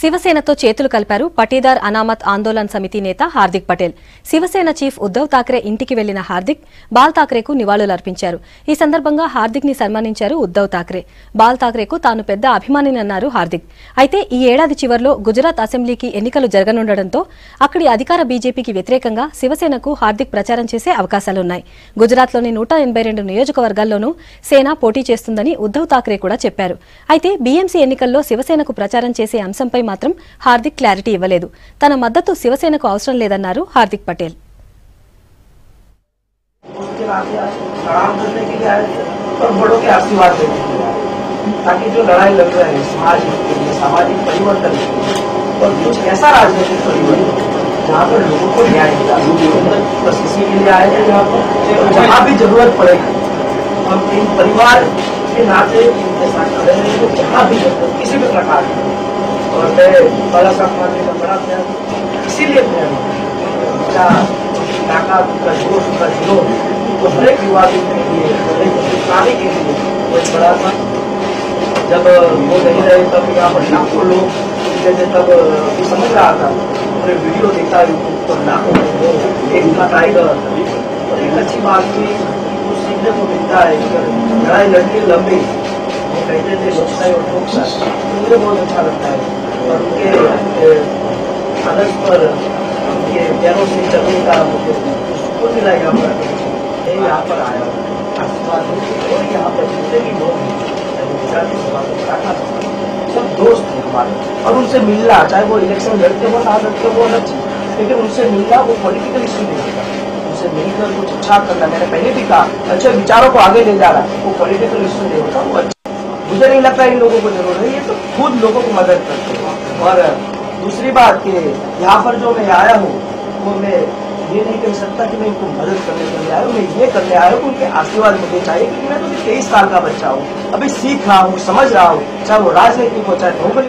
శివసేనతో చేతులు కలిపారు పటీదార్ అనామత్ ఆందోళన్ సమితి నేత హార్దిక్ పటేల్. శివసేన చీఫ్ ఉద్దవ్ థాక్రే ఇంటికి వెళ్ళిన హార్దిక్ బాల్ ఠాక్రేకు నివాళులర్పించారు. ఈ సందర్భంగా హార్దిక్ని సన్మానించారు ఉద్దవ్ థాక్రే. బాల్ ఠాక్రేకు తాను పెద్ద అభిమానినన్నారు హార్దిక్. అయితే ఈ ఏడాది చివర్లో గుజరాత్ అసెంబ్లీకి ఎన్నికలు జరగనుండటంతో అక్కడి అధికార బీజేపీకి వ్యతిరేకంగా శివసేనకు హార్దిక్ ప్రచారం చేసే అవకాశాలున్నాయి. గుజరాత్లోని నూట ఎనభై రెండు నియోజకవర్గాల్లోనూ సేన పోటీ చేస్తుందని ఉద్దవ్ థాక్రే కూడా చెప్పారు. అయితే బీఎంసీ ఎన్నికల్లో శివసేనకు ప్రచారం చేసే అంశంపై మాత్రం హార్దిక్ క్లారిటీ ఇవ్వలేదు తన మద్దతు శివసేనకు అవసరం లేదన్నారు హార్దిక్ పటేల్ उसके नाते आज प्रणाम करने के लिए आए थे और बड़ों के आशीर्वाद देने के लिए आए थे। ताकि जो लड़ाई लड़ रहे हैं समाज के लिए सामाजिक परिवर्तन के लिए और कुछ ऐसा राजनीतिक परिवर्तन जहाँ पर लोगों को न्याय मिला बस इसी के लिए आए थे जहाँ पर और जहाँ भी जरूरत पड़ेगी हम इन परिवार के नाते इनके साथ खड़े रहेंगे जहाँ भी जरूरत किसी भी प्रकार की मैं बाला साहब मानने का बड़ा प्यार इसीलिए प्यार उनका ताकत उनका जोश उनका जुनून तो हर एक युवा के लिए हर एक हिंदुस्तानी के लिए वो बड़ा था जब वो नहीं रहे तब यहाँ पर लाखों लोग थे तब समझ रहा था पूरे वीडियो देखा यूट्यूब पर लाखों लोग एक था टाइगर और एक अच्छी बात थी कुछ सीखने को मिलता है लड़ाई लड़की लंबी वो कहते थे लोकशाही और तो मुझे बहुत अच्छा लगता है उनके ए, पर उनके पैरों से चलने का मुझे सुकून मिला यहाँ पर यहाँ पर आया और यहाँ पर जितने भी लोग सब दोस्त हैं हमारे। और उनसे मिलना चाहे वो इलेक्शन लड़ते हो ना लड़ते हो अलग लेकिन उनसे मिलना वो पॉलिटिकल इशू नहीं होता उनसे मिलकर कुछ अच्छा करना मैंने पहले भी कहा अच्छे विचारों को आगे ले जा रहा है। वो पॉलिटिकल इशू नहीं होता वो अच्छा मुझे नहीं लगता इन लोगों को ज़रूरत है। ये तो खुद लोगों को मदद करते हैं। और दूसरी बात कि यहाँ पर जो मैं आया हूँ वो मैं ये नहीं कह सकता कि मैं इनको मदद करने के लिए आया हूँ, मैं ये करने आया हूँ उनके आशीर्वाद मुझे चाहिए क्योंकि मैं तो तेईस साल का बच्चा हूँ, अभी सीख रहा हूँ, समझ रहा हूँ, चाहे वो राजनीतिक हो, चाहे नौकरी